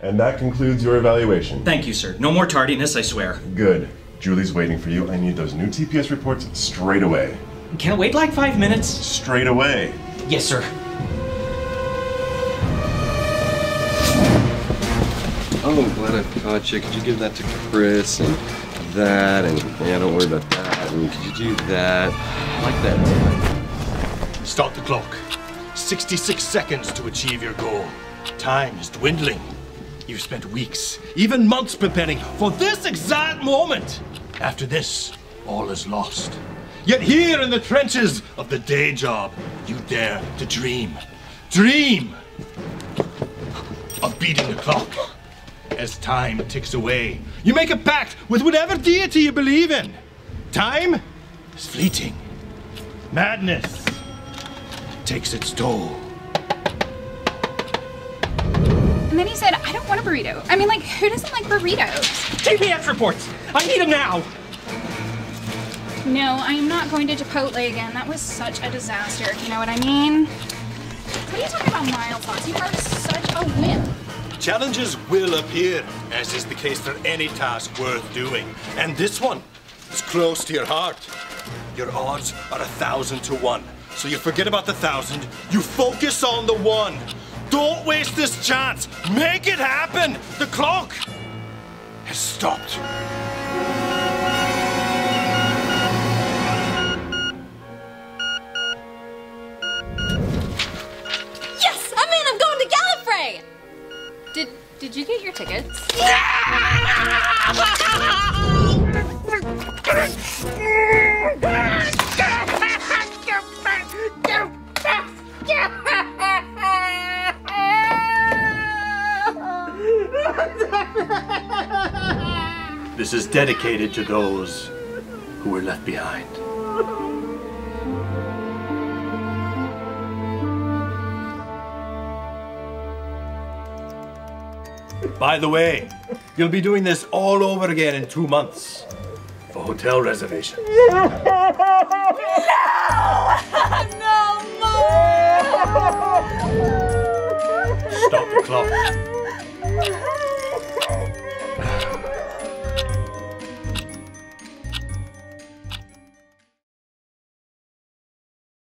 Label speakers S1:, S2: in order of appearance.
S1: And that concludes your evaluation.
S2: Thank you, sir. No more tardiness, I swear.
S1: Good. Julie's waiting for you. I need those new TPS reports straight away.
S2: Can I wait like five minutes?
S1: Straight away.
S2: Yes, sir.
S3: Oh, I'm glad I caught you. Could you give that to Chris and that and yeah, don't worry about that. And could you do that? I Like that.
S4: Stop the clock. 66 seconds to achieve your goal. Time is dwindling. You've spent weeks, even months preparing for this exact moment. After this, all is lost. Yet here in the trenches of the day job, you dare to dream. Dream of beating the clock. As time ticks away, you make a pact with whatever deity you believe in. Time is fleeting. Madness takes its toll.
S5: And then he said, I don't want a burrito. I mean, like, who doesn't like burritos?
S2: TPS reports! I need them now!
S5: No, I am not going to Chipotle again. That was such a disaster, you know what I mean. What are you talking about, Miles Fox? You are such a wimp.
S4: Challenges will appear, as is the case for any task worth doing. And this one is close to your heart. Your odds are a thousand to one. So you forget about the thousand, you focus on the one. Don't waste this chance. Make it happen. The clock has stopped.
S6: Yes! I'm in! I'm going to Gallifrey!
S5: Did did you get your tickets?
S4: This is dedicated to those who were left behind. By the way, you'll be doing this all over again in two months for hotel reservations.
S6: no, more!